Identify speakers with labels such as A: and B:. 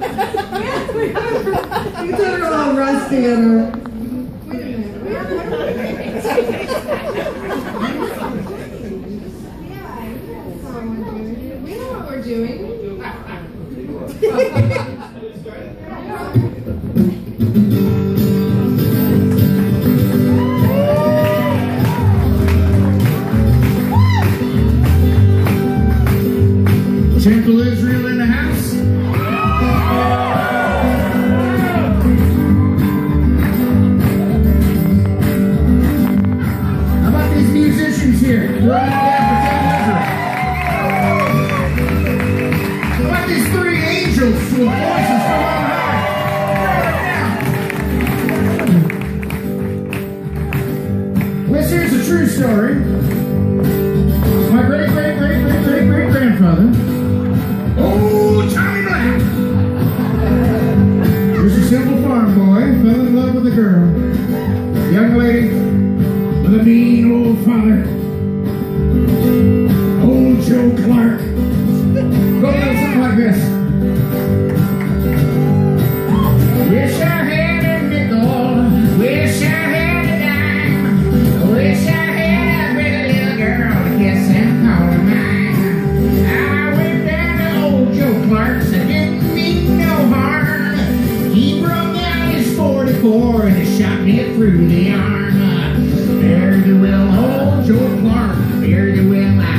A: You did her all rusty on her.
B: We know what we're doing.
C: Temple Israel story. My great, great, great, great, great, great grandfather. Oh, Tommy Black. Was a simple farm boy, fell in love with a girl. Young lady with a mean old father. Old Joe Clark. Go something like this. 44 and shot me through the arm. Thee well, old Joe Clark. Thee well,